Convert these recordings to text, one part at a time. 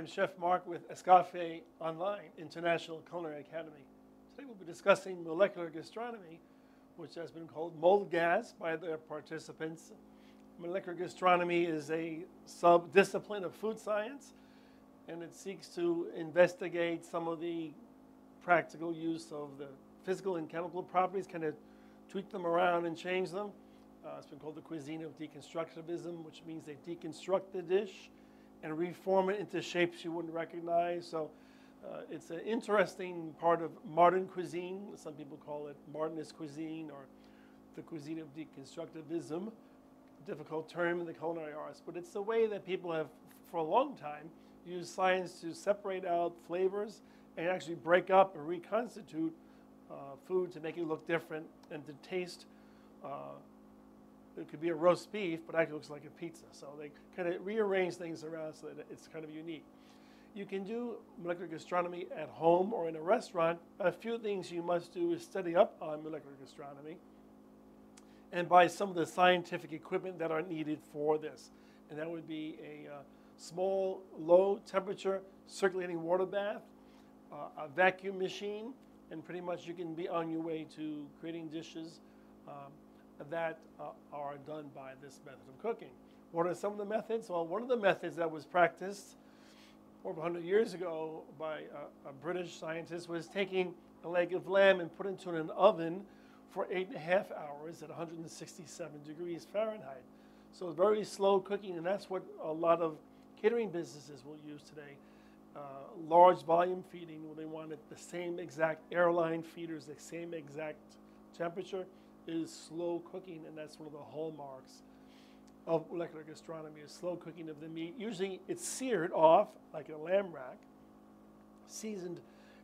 I'm Chef Mark with Escoffier Online, International Culinary Academy. Today we'll be discussing molecular gastronomy, which has been called mold gas by the participants. Molecular gastronomy is a sub-discipline of food science, and it seeks to investigate some of the practical use of the physical and chemical properties, kind of tweak them around and change them. Uh, it's been called the cuisine of deconstructivism, which means they deconstruct the dish and reform it into shapes you wouldn't recognize. So uh, it's an interesting part of modern cuisine. Some people call it modernist cuisine or the cuisine of deconstructivism. Difficult term in the culinary arts, but it's the way that people have, for a long time, used science to separate out flavors and actually break up and reconstitute uh, food to make it look different and to taste uh, it could be a roast beef, but actually looks like a pizza. So they kind of rearrange things around so that it's kind of unique. You can do molecular gastronomy at home or in a restaurant. A few things you must do is study up on molecular gastronomy and buy some of the scientific equipment that are needed for this. And that would be a uh, small, low temperature circulating water bath, uh, a vacuum machine, and pretty much you can be on your way to creating dishes um, that uh, are done by this method of cooking. What are some of the methods? Well, one of the methods that was practiced over 100 years ago by a, a British scientist was taking a leg of lamb and put it into an oven for eight and a half hours at 167 degrees Fahrenheit. So very slow cooking, and that's what a lot of catering businesses will use today. Uh, large volume feeding, where they want it the same exact airline feeders, the same exact temperature is slow cooking, and that's one of the hallmarks of molecular gastronomy is slow cooking of the meat. Usually it's seared off like a lamb rack, seasoned,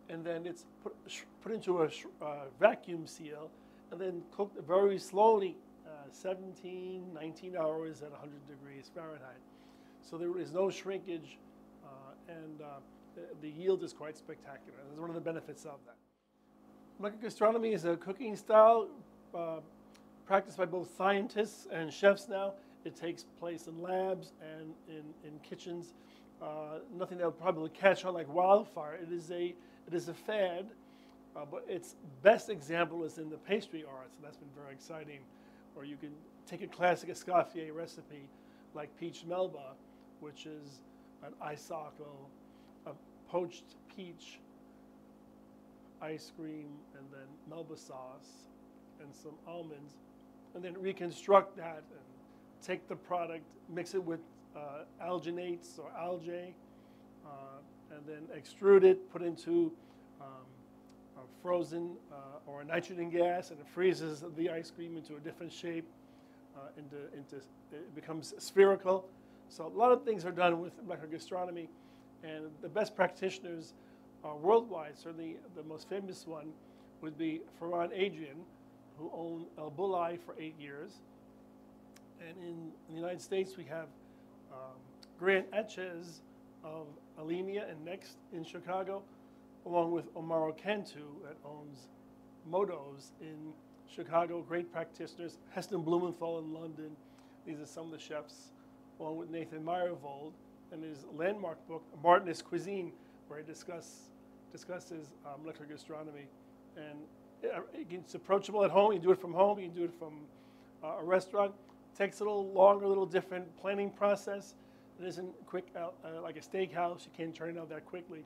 and then it's put, put into a uh, vacuum seal and then cooked very slowly, uh, 17, 19 hours at 100 degrees Fahrenheit. So there is no shrinkage, uh, and uh, the yield is quite spectacular. That's one of the benefits of that. Molecular gastronomy is a cooking style uh, practiced by both scientists and chefs now. It takes place in labs and in, in kitchens. Uh, nothing that will probably catch on like wildfire. It is a, it is a fad, uh, but its best example is in the pastry arts, and that's been very exciting. Or you can take a classic Escoffier recipe like peach melba, which is an icicle, a poached peach ice cream, and then melba sauce, and some almonds, and then reconstruct that and take the product, mix it with uh, alginates or algae, uh, and then extrude it, put into um, frozen uh, or nitrogen gas, and it freezes the ice cream into a different shape, uh, into, into, it becomes spherical. So a lot of things are done with molecular gastronomy, and the best practitioners worldwide, certainly the most famous one would be Ferran Adrian, who owned El Bulli for eight years. And in, the United States, we have um, Grant Achatz of Alinea and Next in Chicago, along with Homaro Cantu that owns Moto's in Chicago, great practitioners. Heston Blumenthal in London. These are some of the chefs, along with Nathan Myhrvold and his landmark book, Modernist Cuisine, where he discuss, discusses um, molecular gastronomy. And it's approachable at home. You do it from home. You do it from uh, a restaurant. It takes a little longer, a little different planning process. It isn't quick out, uh, like a steakhouse. You can't turn it out that quickly,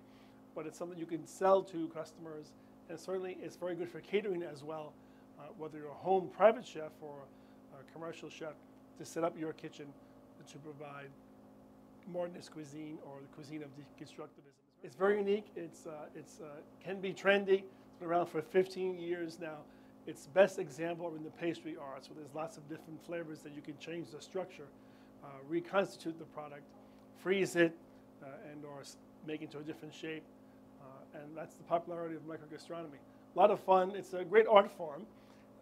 but it's something you can sell to customers. And certainly, it's very good for catering as well, uh, whether you're a home private chef or a commercial chef, to set up your kitchen to provide modernist cuisine or the cuisine of deconstructivism. It's very unique. It's, uh, it's uh, can be trendy been around for 15 years now. Its best example in the pastry arts, where there's lots of different flavors that you can change the structure, uh, reconstitute the product, freeze it, uh, and or make it into a different shape. Uh, and that's the popularity of microgastronomy. A lot of fun. It's a great art form.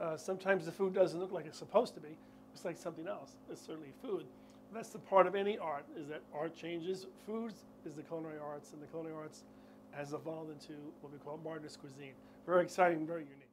Uh, sometimes the food doesn't look like it's supposed to be. It's like something else. It's certainly food. That's the part of any art, is that art changes. Foods is the culinary arts, and the culinary arts has evolved into what we call modernist cuisine. Very exciting, very unique.